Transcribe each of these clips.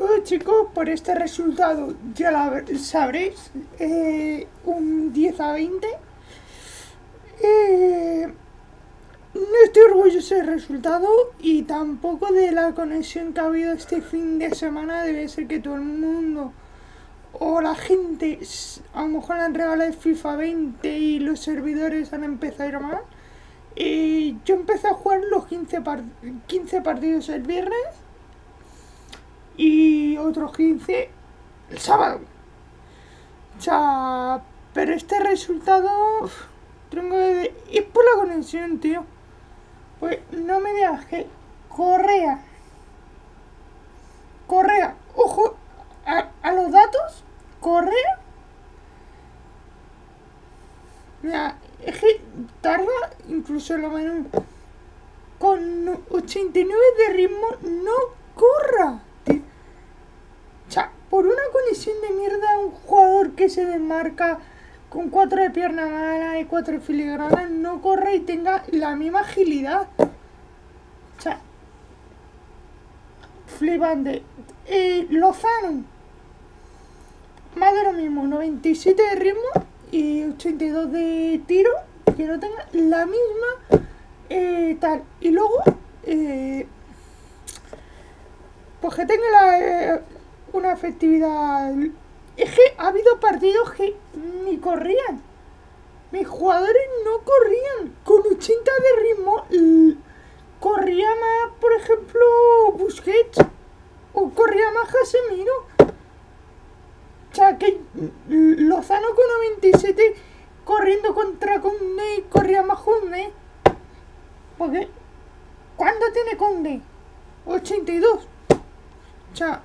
Hola chicos, por este resultado ya sabréis, eh, un 10 a 20. Eh, no estoy orgulloso del resultado y tampoco de la conexión que ha habido este fin de semana. Debe ser que todo el mundo o la gente a lo mejor han regalado el FIFA 20 y los servidores han empezado a ir mal. Y yo empecé a jugar los 15, 15 partidos el viernes y otros 15 el sábado. O sea, pero este resultado tengo que... es por la conexión, tío. Pues no me digas que Correa. Correa, ojo a, a los datos. Correa. Mira, es que tarda incluso lo menos. Con 89 de ritmo no corra. Por una conexión de mierda, un jugador que se desmarca con cuatro de pierna mala y cuatro de filigrana no corre y tenga la misma agilidad. O sea, flipante. Eh, Lozano, más de lo mismo, 97 de ritmo y 82 de tiro, que no tenga la misma eh, tal. Y luego, eh, pues que tenga la, eh, una efectividad. Es que ha habido partidos que ni corrían. Mis jugadores no corrían. Con 80 de ritmo, corría más, por ejemplo, Busquets. O corría más Casemiro. O sea, que Lozano con 97 corriendo contra Conde corría más Conde. Porque, ¿cuándo tiene Conde? 82. O sea,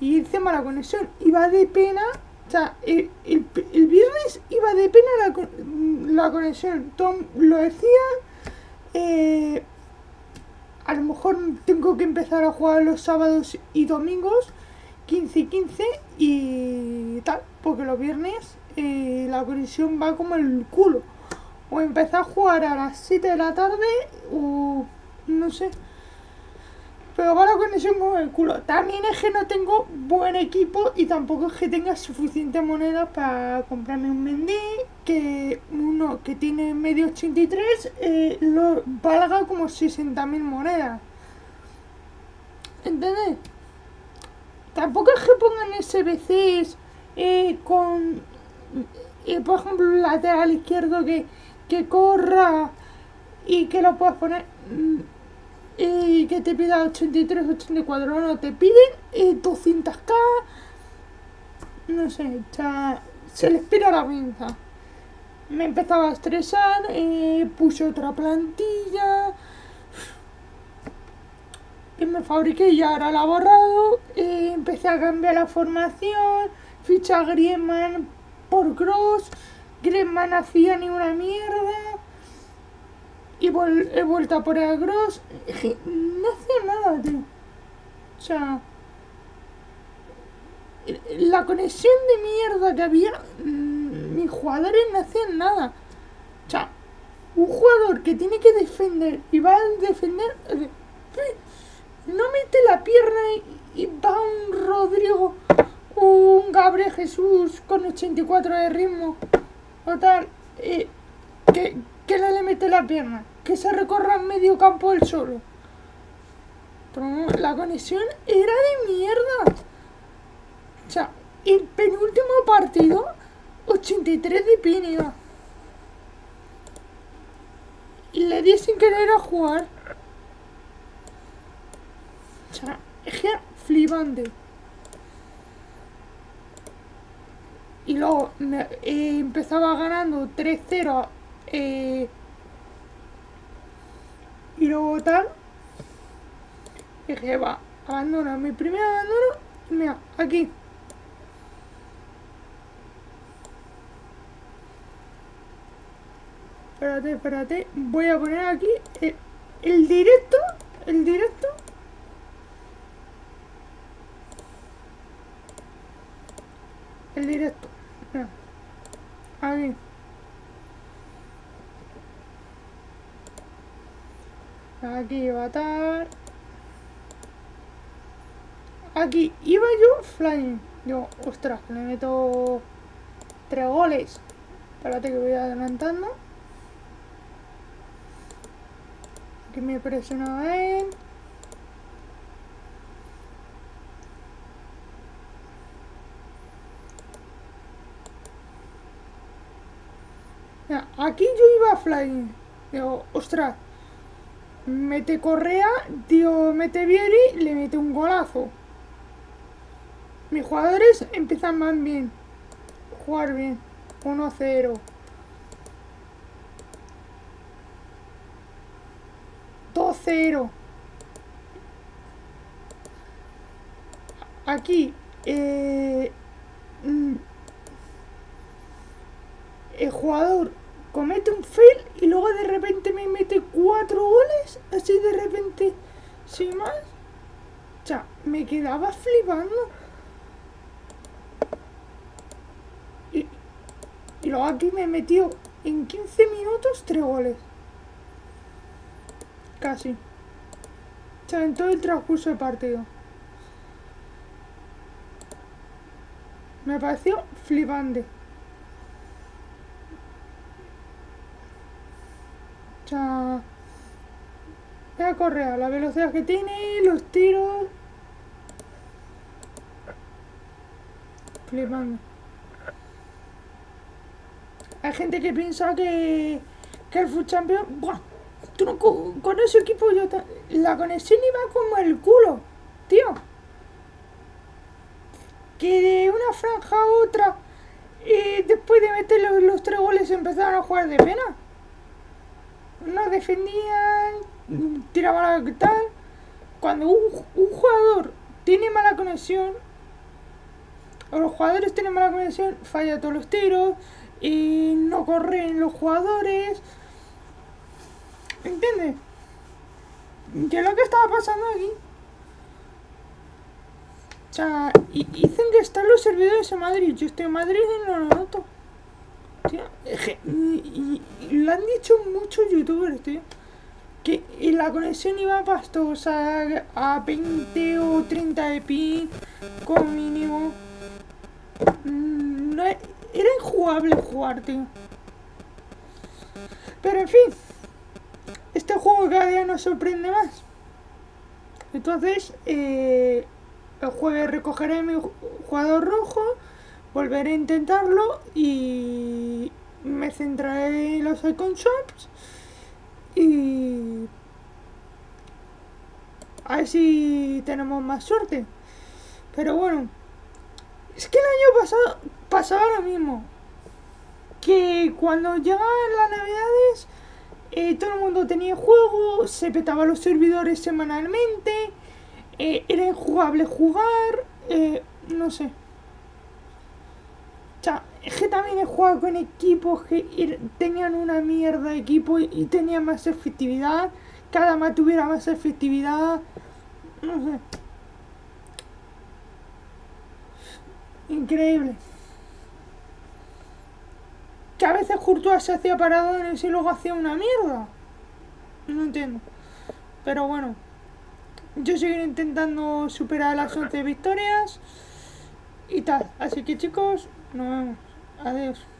y encima la conexión iba de pena. O sea, el, viernes iba de pena la, la conexión. Tom lo decía. Eh, a lo mejor tengo que empezar a jugar los sábados y domingos 15 y 15 y tal, porque los viernes eh, la conexión va como el culo. O empezar a jugar a las 7 de la tarde o no sé pero va la conexión con el culo. También es que no tengo buen equipo y tampoco es que tenga suficiente moneda para comprarme un Mendy que uno que tiene medio 83 eh, lo valga como 60.000 monedas. ¿Entendés? Tampoco es que pongan SBCs eh, con, eh, por ejemplo, un lateral izquierdo que, que corra y que lo puedas poner mm, y que te pida 83, 84, no, te piden 200k, no sé, se les pira la pinza. Me empezaba a estresar, eh, puse otra plantilla, y me fabriqué y ahora la he borrado, eh, empecé a cambiar la formación, ficha Griezmann por Cross, Griezmann hacía ni una mierda, y he vuelto a por el Gross. No hacía nada, tío. O sea. La conexión de mierda que había. Mm, mis jugadores no hacían nada. O sea, un jugador que tiene que defender y va a defender. Eh, no mete la pierna y, va un Rodrigo un Gabriel Jesús con 84 de ritmo o tal. Eh, que, que no le mete la pierna, que se recorra en medio campo él solo. la conexión era de mierda. O sea, el penúltimo partido, 83 de pin Y le di sin querer a jugar. O sea, es que flipante. Y luego eh, empezaba ganando 3-0 eh, y luego tal. Dije, va, abandona. Mi primer abandono, mira, aquí. Espérate, espérate. Voy a poner aquí directo. El directo. El directo. Mira. Aquí. Aquí Avatar. aquí iba yo flying. Yo, ostras, le meto tres goles. Espérate que voy adelantando. Aquí me presiona él. Aquí yo iba flying. Digo, ostras. Mete Correa, tío, mete Vieri, le mete un golazo. Mis jugadores empiezan más bien. Jugar bien. 1-0. 2-0. Aquí. Eh, mm, el jugador comete un fail y luego de repente me mete cuatro goles, así de repente, sin más. O sea, me quedaba flipando. Y, y luego aquí me metió en 15 minutos tres goles. Casi. O sea, en todo el transcurso del partido. Me pareció flipante. O sea, a Correa, la velocidad que tiene, los tiros. Flipando. Hay gente que piensa que, que el Food Champion. Buah, tú no, con, ese equipo yo. La conexión iba como el culo, tío. Que de una franja a otra. Y después de meter los, los tres goles empezaron a jugar de pena no defendían, tiraban la tal. Cuando un, jugador tiene mala conexión, o los jugadores tienen mala conexión, falla todos los tiros, y no corren los jugadores. ¿Entiendes? ¿Qué es lo que estaba pasando aquí? O sea, dicen que están los servidores en Madrid. Yo estoy en Madrid y no lo noto lo han dicho muchos youtubers. Que la conexión iba pastosa a 20 o 30 de ping con mínimo. Mm, era injugable jugar, tío. Pero en fin, este juego cada día nos sorprende más. Entonces, eh, el juego recogeré mi jugador rojo volveré a intentarlo y me centraré en los icon shops y a ver si tenemos más suerte. Pero bueno, es que el año pasado pasaba lo mismo. Que cuando llegaban las navidades, eh, todo el mundo tenía juego, se petaba los servidores semanalmente, eh, era injugable jugar, eh, no sé es que también he jugado con equipos que tenían una mierda de equipo y, tenían más efectividad. Cada más tuviera más efectividad. No sé. Increíble. Que a veces Courtois se hacía paradones y luego hacía una mierda. No entiendo. Pero bueno. Yo seguiré intentando superar las 11 victorias. Y tal. Así que chicos, nos vemos. Adiós.